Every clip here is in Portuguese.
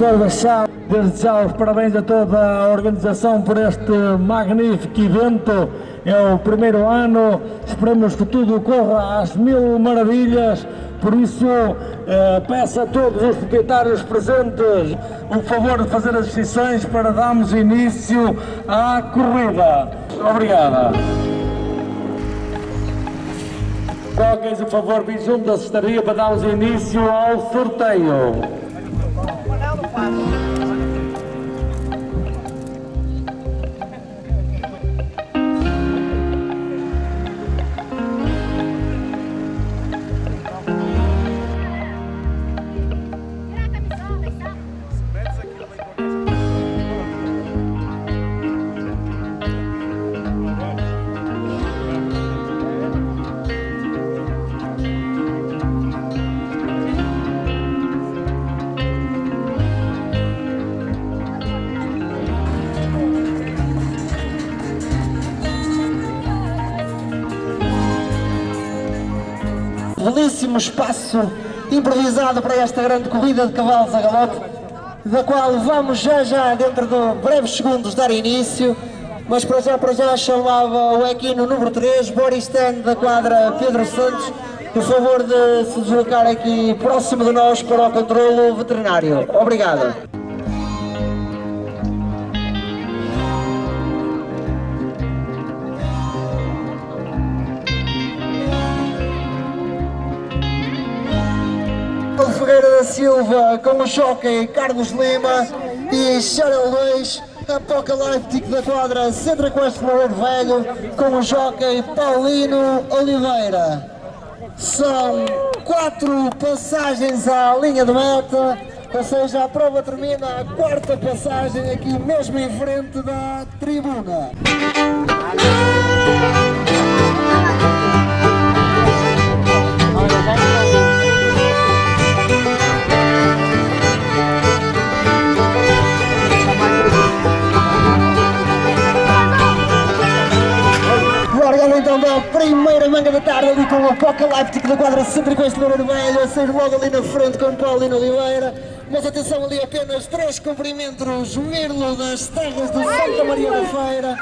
Corva-Chá. Desde já os parabéns a toda a organização por este magnífico evento. É o primeiro ano, esperamos que tudo corra às mil maravilhas. Por isso, eh, peço a todos os proprietários presentes o favor de fazer as inscrições para darmos início à corrida. Obrigada. Joguem, por favor, vir junto da estaria para darmos início ao sorteio. Belíssimo espaço improvisado para esta grande corrida de cavalos a galope, da qual vamos já já, dentro de breves segundos, dar início. Mas para já, para já chamava o equino número 3, Boris Stan da quadra Pedro Santos, por favor de se deslocar aqui próximo de nós para o controlo veterinário. Obrigado. Silva com o choque Carlos Lima e Cheryl Luiz, Apocalíptico da quadra Centro Quest Moreiro Velho com o jockey Paulino Oliveira. São quatro passagens à linha de meta, ou seja, a prova termina a quarta passagem aqui mesmo em frente da tribuna. Com o apocalíptico da quadra Centro-Coeste Loureiro Velho, a sair logo ali na frente com Paulino Oliveira. Mas atenção ali apenas três cumprimentos, Mirlo das terras de Santa Maria da Feira.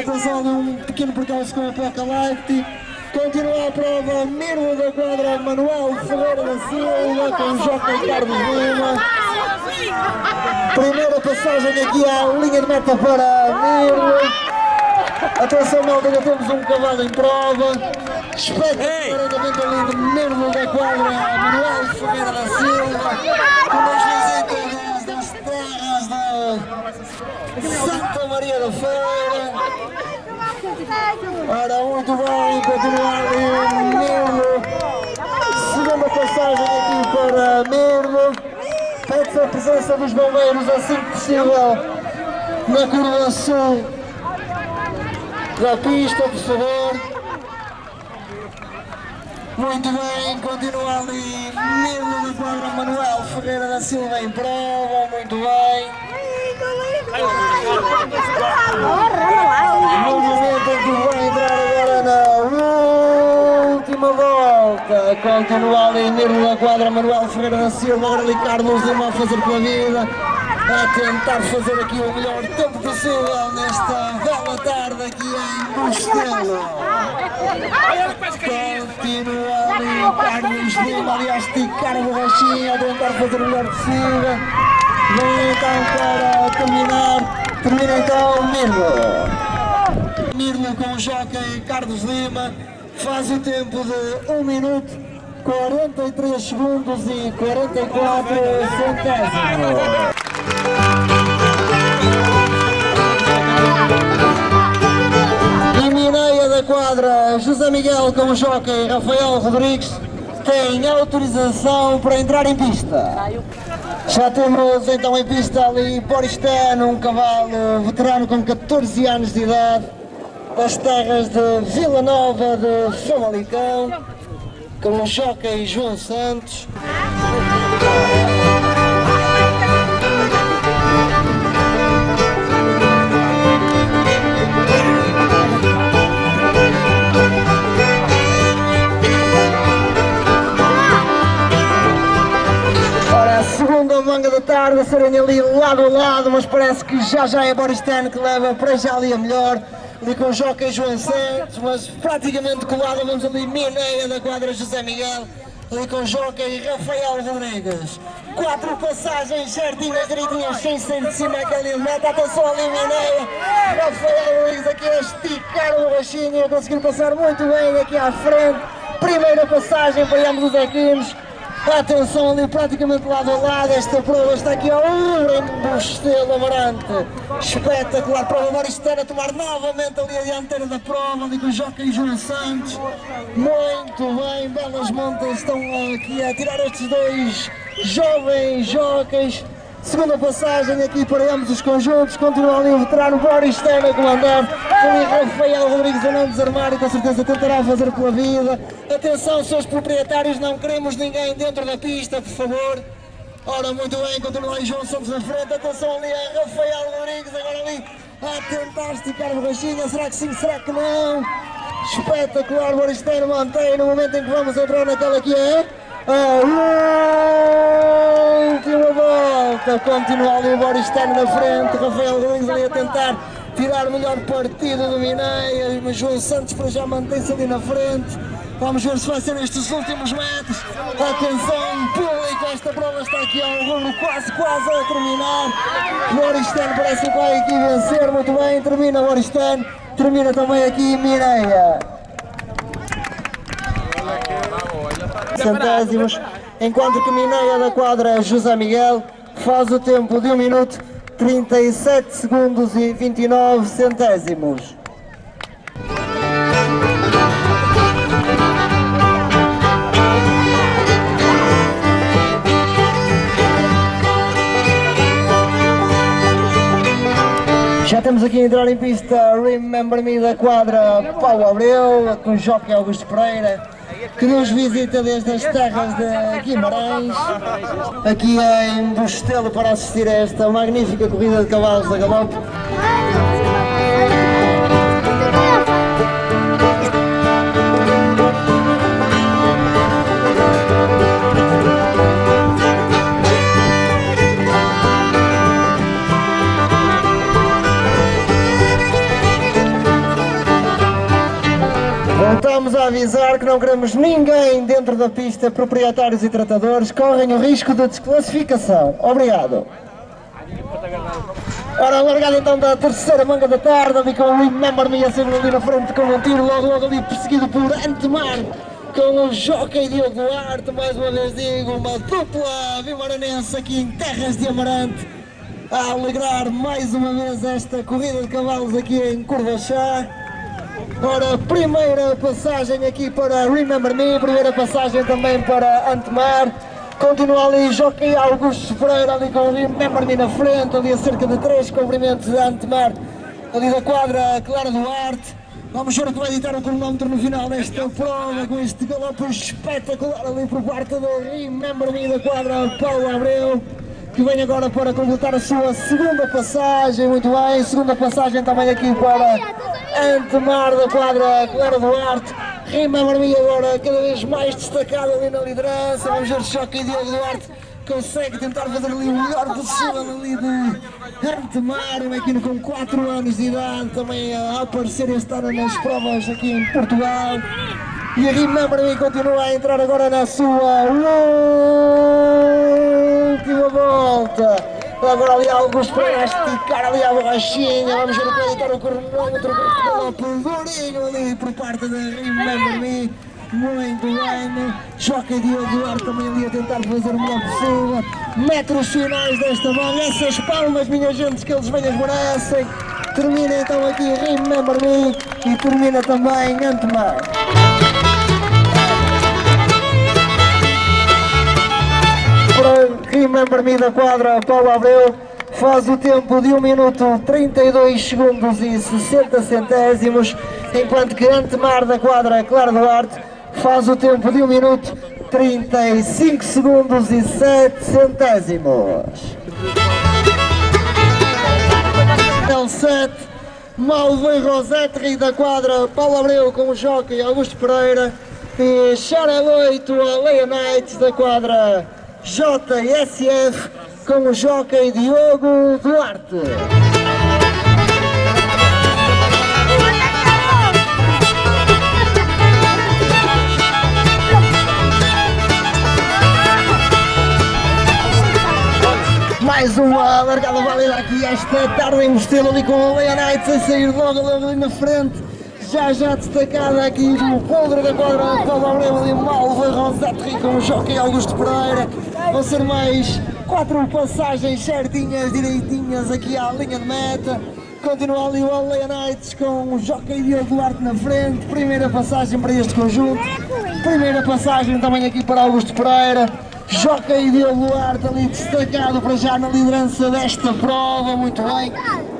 Atenção ali um pequeno percalço com o apocalíptico. Continua a prova, Mirlo da quadra Manuel Ferreira da Silva com Joca Carlos Lima. Primeira passagem aqui à linha de meta para Mirlo. Atenção malta, já temos um cavalo em prova. Espetacularmente ali no nervo da quadra, Manuel Ferreira da Silva, com umas visitas das terras de Santa Maria da Feira. Ora, muito bem, continuar ali Nervo. Segunda passagem aqui para Nervo. Pede-se a presença dos bombeiros assim que possível na curva sul da pista, por favor. Muito bem, continua ali Nilo da quadra Manuel Ferreira da Silva em prova, muito bem. No momento em que vai entrar agora na última volta, continua ali Nilo da quadra Manuel Ferreira da Silva, agora ali Carlos Lima a fazer pela vida a tentar fazer aqui o melhor tempo possível nesta bela tarde aqui em Bustelo. Continua ali Carlos Lima ali a esticar a borrachinha, a tentar fazer o melhor possível. Vem então para terminar, termina então Mirlo. Mirlo com o jockey Carlos Lima faz o tempo de 1 minuto 43 segundos e 44 centésimos. Liminaia da quadra, José Miguel com o jockey Rafael Rodrigues tem autorização para entrar em pista. Já temos então em pista ali Boristano, um cavalo veterano com 14 anos de idade, das terras de Vila Nova de Famalicão, com o jockey João Santos. Apesar de serem ali lado a lado, mas parece que já já é Boris Tan que leva para já ali a melhor. Ali com Joca João Santos, mas praticamente colado, vamos ali Mineia da quadra José Miguel ali com Joca e Rafael Rodrigues. Quatro passagens certinhas, direitinhas, sem sair de cima aquele meta. Atenção ali, Mineia. Rafael Rodrigues aqui a esticar o baixinho, a conseguir passar muito bem aqui à frente. Primeira passagem para ambos os equipes. Atenção ali praticamente lado a lado, esta prova está aqui ao Estelo Amarante. Espetacular prova, Maristana a tomar novamente ali a dianteira da prova, ali com o Joca e João Santos. Muito bem, belas montas estão aqui a tirar estes dois jovens jockeys. Segunda passagem aqui para ambos os conjuntos, continua ali o veterano Boris Stena a comandar, ali Rafael Rodrigues a não desarmar e com certeza tentará fazer pela vida. Atenção, seus proprietários, não queremos ninguém dentro da pista, por favor. Ora, muito bem, continua aí João Santos na frente, atenção ali a Rafael Rodrigues, agora ali a tentar esticar a borrachinha, será que sim, será que não? Espetacular, Boris Stena mantém no momento em que vamos entrar naquela que é a última volta. Continua ali o Boris na frente, Rafael Rodrigues ali a tentar tirar o melhor partido do Mineia, mas João Santos para já mantém-se ali na frente. Vamos ver se vai ser nestes últimos metros. Atenção, público, esta prova está aqui ao rumo, quase, quase a terminar. Boristano parece que vai aqui vencer, muito bem, termina Boristano, termina também aqui Mineia. centésimos, enquanto que Mineia da quadra José Miguel faz o tempo de 1 minuto 37 segundos e 29 centésimos. Já estamos aqui a entrar em pista Remember Me da quadra Paulo Abreu, com Joque Augusto Pereira, que nos visita desde as terras de Guimarães, aqui em Bustelo para assistir a esta magnífica corrida de cavalos da galope. Avisar que não queremos ninguém dentro da pista, proprietários e tratadores, correm o risco de desclassificação. Obrigado. Ora, largada então da terceira manga da tarde, ali com o Remember Me a ser ali na frente com um tiro, logo logo ali perseguido por Antemar, com o Jockey Diogo Duarte, mais uma vez digo, uma dupla vimaranense aqui em Terras de Amarante, a alegrar mais uma vez esta corrida de cavalos aqui em Curva Chá. Ora, primeira passagem aqui para Remember Me, primeira passagem também para Antemar. Continua ali Jockey Augusto Freire ali com o Remember Me na frente, ali a cerca de 3 comprimentos de Antemar, ali da quadra Clara Duarte. Vamos ver o que vai editar o cronómetro no final desta prova, com este galope espetacular ali por parte do Remember Me da quadra Paulo Abreu que vem agora para completar a sua segunda passagem, muito bem, segunda passagem também aqui para Antemar da quadra. Clara Duarte, Remember Me agora cada vez mais destacado ali na liderança, vamos ver se Choque e Diogo Duarte consegue tentar fazer ali o melhor possível ali de Antemar, um equino com 4 anos de idade, também a aparecer este ano nas provas aqui em Portugal. E a Remember Me continua a entrar agora na sua última volta. Agora ali alguns para esticar ali a borrachinha. Vamos ver o que vai editar o cronómetro. Durinho ali por parte da Remember Me. Muito bem. Choca Diogo Duarte também ali a tentar fazer o melhor possível. Metros finais desta volta. Essas palmas, minha gente, que eles bem as merecem. Termina então aqui Remember Me e termina também Antemar. Remember Me da quadra, Paulo Abreu. Faz o tempo de 1 minuto 32 segundos e 60 centésimos, enquanto que Antemar da quadra, Claro Duarte, faz o tempo de 1 minuto 35 segundos e 7 centésimos. L7, Malvo e Rosette da quadra, Paulo Abreu com o Jockey Augusto Pereira e Charel 8, a Leia Knights da quadra JSF com o jockey Diogo Duarte. Mais uma largada válida aqui esta tarde em Mostelo ali com o Knights a sair logo, logo ali na frente. Já já destacada aqui do Poldre da quadra, Paulo Abreu ali, Malva, Rosetri com o Jockey Augusto Pereira. Vão ser mais quatro passagens certinhas, direitinhas aqui à linha de meta. Continua ali o Leia Knights com o Jockey Diogo Duarte na frente. Primeira passagem para este conjunto. Primeira passagem também aqui para Augusto Pereira. Jockey Diogo Duarte ali destacado para já na liderança desta prova, muito bem.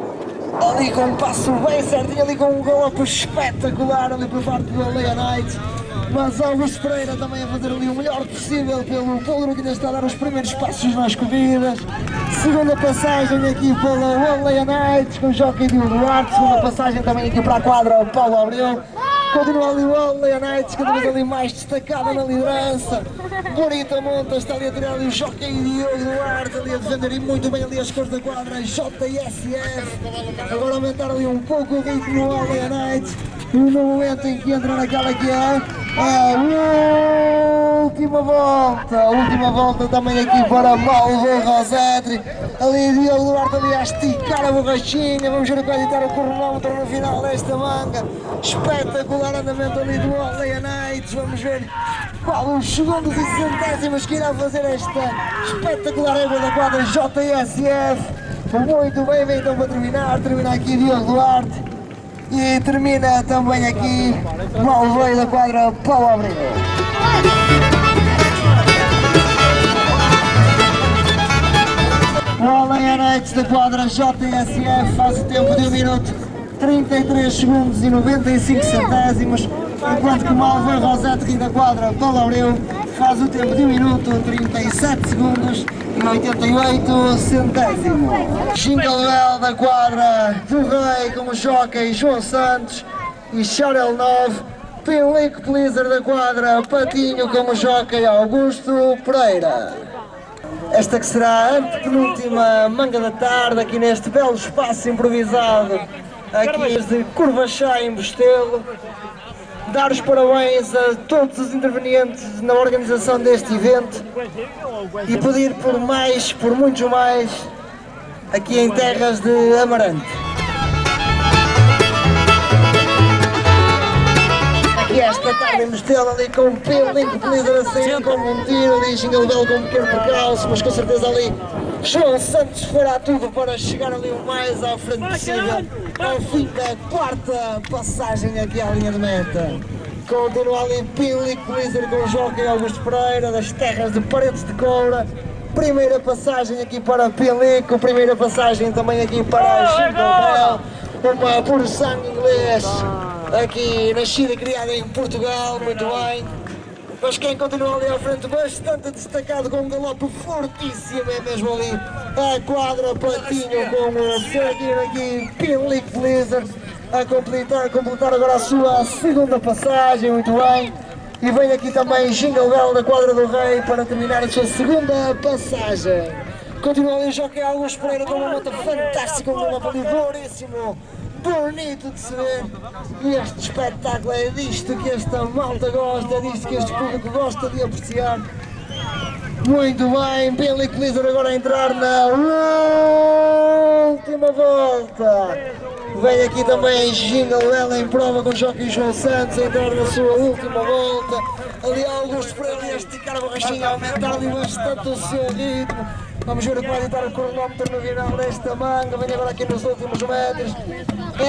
Ali com um passo bem certinho, ali com um galope espetacular ali por parte do Knights. Mas Augusto Pereira também a fazer ali o melhor possível pelo Pedro que ainda está a dar os primeiros passos nas corridas. Segunda passagem aqui pela Leia Knights com o Jockey Diogo Duarte. Segunda passagem também aqui para a quadra Paulo Abreu. Continua ali o Leia Knights, cada vez ali mais destacada na liderança. Bonita monta, está ali a tirar ali o Jockey Diogo Duarte, ali a defender e muito bem ali as cores da quadra, JSF. Agora aumentar ali um pouco o ritmo Leia Knights. E no momento em que entra naquela que é a última volta, a última volta também aqui para Malvo Rosetri. Ali Diogo Duarte ali a esticar a borrachinha, vamos ver o que vai editar o cronómetro no final desta manga. Espetacular andamento ali do Leia Knights, vamos ver qual os segundos e centésimos que irá fazer esta espetacular égua da quadra JSF. Muito bem, então para terminar, termina aqui Diogo Duarte. E termina também aqui Malveio da quadra Paulo Abreu. O Além Anex da quadra JSF faz o tempo de 1 minuto 33 segundos e 95 centésimos, enquanto que o Malveio Rosete da quadra Paulo Abreu faz o tempo de 1 minuto 37 segundos e 88 centésimos. Jingle Bell da quadra do Rei com o jockey João Santos e Charel 9. Pinlico Pleaser da quadra Patinho com o jockey Augusto Pereira. Esta que será a antepenúltima manga da tarde aqui neste belo espaço improvisado aqui desde Curvachá em Bostelo. Dar os parabéns a todos os intervenientes na organização deste evento e pedir por mais, por muitos mais, aqui em terras de Amarante. Esta tarde em Mostela ali com o pelo limpo, Blizzard a sair com um tiro ali, Jingle Bell com um pequeno percalço, mas com certeza ali João Santos fará tudo para chegar ali o mais à frente possível. ao fim da quarta passagem aqui à linha de meta. Continua ali Pili Blizzard com o Jockey Augusto Pereira das terras de Paredes de Coura. Primeira passagem aqui para Pilico, primeira passagem também aqui para Jingle Bell, uma puro sangue inglês aqui nascida e criada em Portugal, muito bem. Mas quem continua ali à frente bastante destacado com um galope fortíssimo é mesmo ali a quadra Patinho com o seguir aqui Pinlick Blizzard a completar, a completar agora a sua segunda passagem, muito bem. E vem aqui também Jingle Bell da quadra do Rei para terminar a sua segunda passagem. Continua ali o Jockey Augusto Pereira com uma moto fantástica, um galope ali duríssimo bonito de se ver e este espetáculo é disto que esta malta gosta, é disto que este público gosta de apreciar. Muito bem, Billy Clizzer agora a entrar na última volta. Vem aqui também Jingle Bell em prova com Jockey João Santos a entrar na sua última volta. Ali Augusto Pereira a esticar a borrachinha, a aumentar ali bastante o seu ritmo. Vamos ver que vai editar o cronómetro no final desta manga. Vem agora aqui nos últimos metros.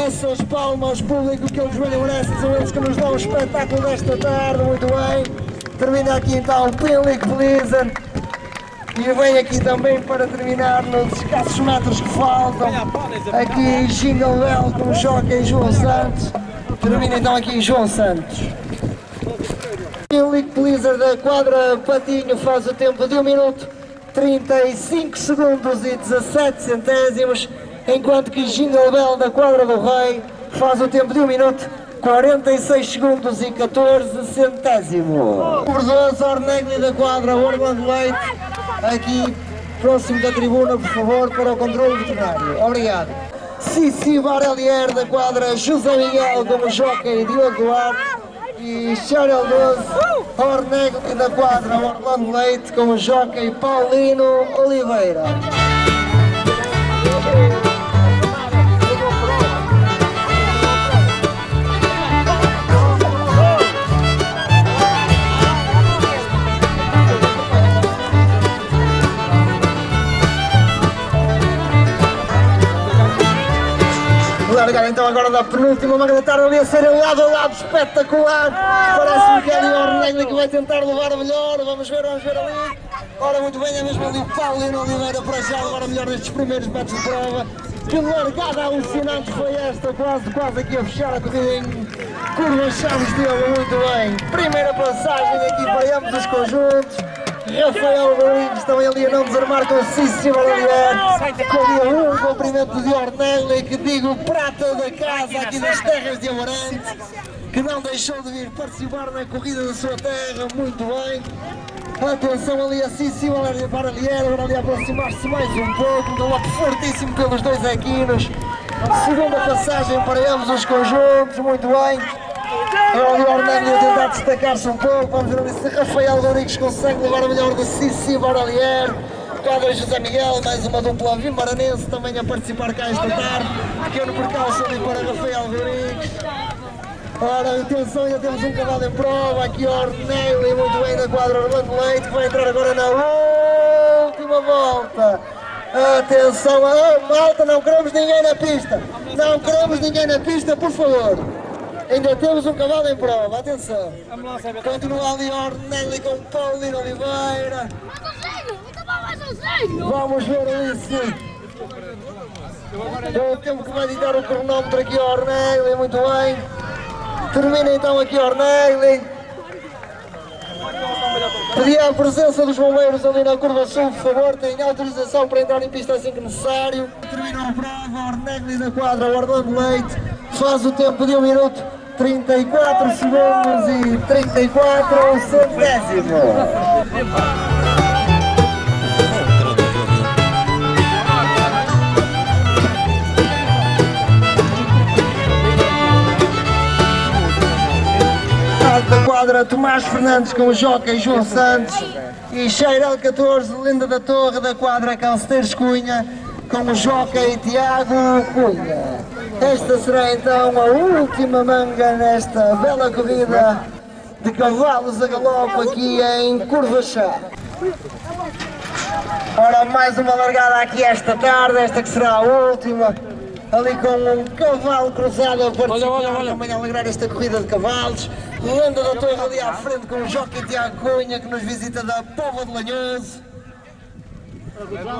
Essas palmas público que eles bem merecem são eles que nos dão o espetáculo desta tarde. Muito bem. Termina aqui então o Pinlick Blizzard. E vem aqui também para terminar nos escassos metros que faltam. Aqui Jingle Bell com o Jockey João Santos. Termina então aqui João Santos. Pinlick Blizzard da quadra Patinho faz o tempo de 1 minuto 35 segundos e 17 centésimos, enquanto que Jingle Bell da quadra do Rei faz o tempo de 1 minuto 46 segundos e 14 centésimos. Número 12, Ornegli da quadra, Orlando Leite, aqui próximo da tribuna, por favor, para o controle veterinário. Obrigado. Cici Barelier da quadra José Miguel como jockey Diogo Duarte e Cheryl 12 Ornegli da quadra Orlando Leite como jockey Paulino Oliveira. Agora da penúltima manga da tarde ali a ser lado a lado espetacular. Parece-me que é ali o Ornegli que vai tentar levar melhor. Vamos ver, vamos ver ali. Ora, muito bem, é mesmo ali o Paulino Oliveira para já levar a melhor nestes primeiros metros de prova. Que largada alucinante foi esta, quase, quase aqui a fechar a corrida em curva Chaves dele, muito bem. Primeira passagem aqui para ambos os conjuntos. Rafael Rodrigues também ali a não desarmar com Cícero Oliveira, com um cumprimento de Ornelli, que digo prata da casa aqui nas terras de Amarante, que não deixou de vir participar na corrida da sua terra, muito bem. Atenção ali a Cici Baralier, agora ali aproximar-se mais um pouco, um galope fortíssimo pelos dois equinos. Segunda passagem para ambos os conjuntos, muito bem. Agora o Orlando a tentar destacar-se um pouco. Vamos ver se Rafael Rodrigues consegue levar a melhor de Cici Baralier. Quadra José Miguel, mais uma dupla vimaranense também a participar cá esta tarde. Pequeno percalço ali para Rafael Rodrigues. Ora, atenção, ainda temos um cavalo em prova. Aqui Ornelli, muito bem na quadra Orlando Leite, que vai entrar agora na última volta. Atenção, oh, malta, não queremos ninguém na pista. Não queremos ninguém na pista, por favor. Ainda temos um cavalo em prova, atenção. Continua ali Ornelli com Paulino Oliveira. Vamos ver ali se. O tempo que vai ditar o cronómetro aqui Ornelli, muito bem. Termina então aqui Ornelli. Pedi a presença dos bombeiros ali na curva sul, por favor, tem autorização para entrar em pista assim que necessário. Terminou a prova, Ornegli na quadra, Orlando Leite, faz o tempo de 1 minuto 34 segundos e 34 centésimos. da quadra Tomás Fernandes com o Joca e João Santos e Cheirel 14, Linda da Torre da quadra Calceteiros Cunha com o Joca e Tiago Cunha. Esta será então a última manga nesta bela corrida de cavalos a galope aqui em Curvachá. Ora, mais uma largada aqui esta tarde, esta que será a última ali com um cavalo cruzado a participar olha, olha, olha. também a alegrar esta corrida de cavalos. Lenda da Torre ali à frente com o Jockey Tiago Cunha que nos visita da Pova de Lanhoso.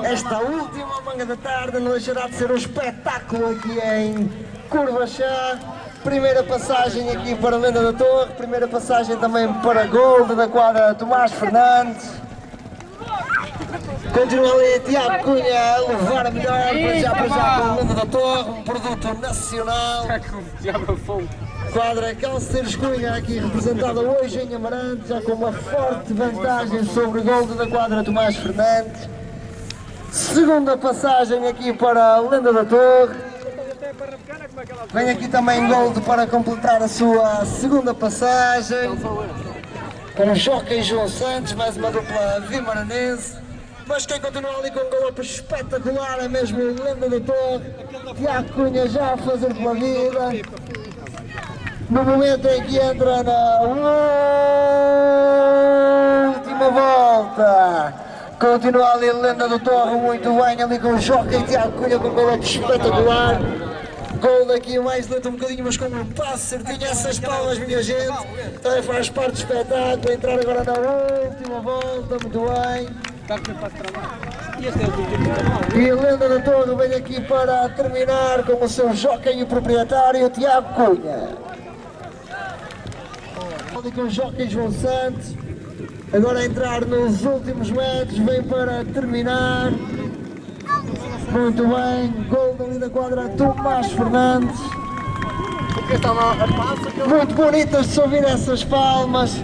Esta última manga da tarde não deixará de ser um espetáculo aqui em Curva Chá. Primeira passagem aqui para Lenda da Torre, primeira passagem também para Gold da quadra Tomás Fernandes. Continua ali Tiago Cunha a levar a melhor, para já para já com a Lenda da Torre, um produto nacional. Quadra Calceiros Cunha aqui representada hoje em Amarante, já com uma forte vantagem sobre o Gold da quadra Tomás Fernandes. Segunda passagem aqui para a Lenda da Torre. Vem aqui também Gold para completar a sua segunda passagem. Com Joca e João Santos, mais uma dupla vimaranense. Mas quem continua ali com um galope espetacular é mesmo Lenda da Torre. Tiago Cunha já a fazer pela vida. No momento em que entra na última volta. Continua ali lenda do Torre muito bem ali com o Joca e Tiago Cunha com um golope espetacular. Gol daqui mais lento um bocadinho, mas com um passo certinho. Essas palmas, minha gente. Também faz parte do espetáculo. Entrar agora na última volta, muito bem. E lenda da Torre vem aqui para terminar com o seu jockey e proprietário, Tiago Cunha. Com o jockey João Santos. Agora a entrar nos últimos metros, vem para terminar. Muito bem, gol ali da quadra Tomás Fernandes. Muito bonitas de se ouvir essas palmas.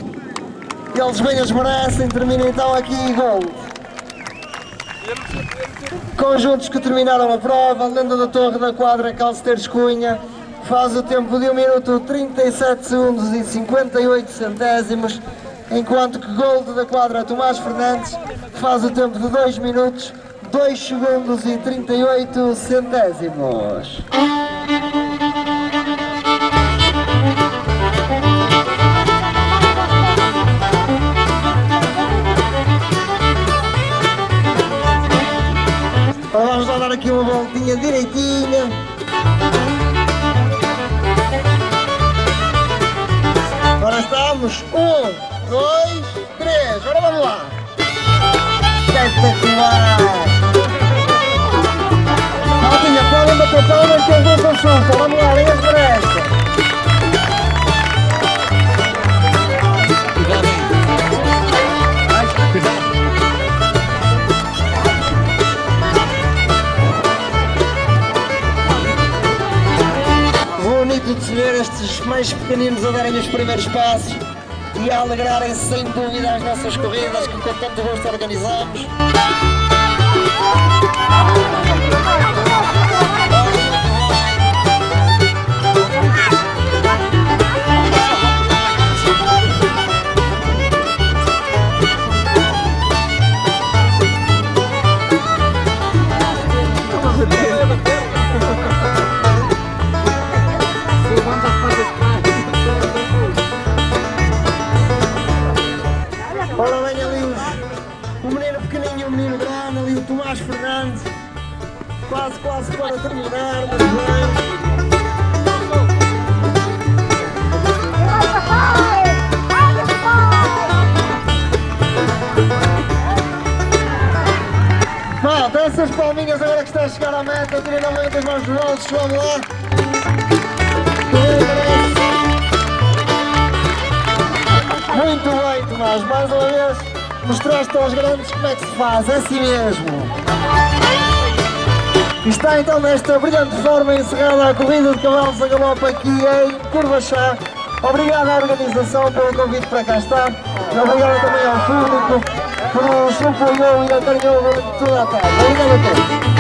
Eles bem as merecem, termina então aqui gol. Conjuntos que terminaram a prova, Lenda da Torre da Quadra, Calceteiros Cunha, faz o tempo de 1 minuto 37 segundos e 58 centésimos, enquanto que Gold da Quadra, Tomás Fernandes, faz o tempo de 2 minutos, 2 segundos e 38 centésimos. Agora vamos lá dar aqui uma voltinha direitinha. Agora estamos. Um, dois, três. Agora vamos lá. Espetacular. Podem bater palmas que eu vou com chuta. Vamos lá, linha por esta. Bonito de se ver estes mais pequeninos a darem os primeiros passos e a alegrarem sem dúvida as nossas corridas que com tanto gosto organizamos. Tomás Fernandes, quase, quase para terminar, mas bem. Malta, essas palminhas agora que está a chegar à meta, tirem novamente as mãos dos bolsos, vamos lá. Muito bem, Tomás, mais uma vez mostraste aos grandes como é que se faz, é assim mesmo. Está então desta brilhante forma encerrada a corrida de cavalos a galope aqui em Curva Chá. Obrigado à organização pelo convite para cá estar. Obrigado também ao público por nos apoiou e acarinhou durante toda a tarde. Obrigado a todos.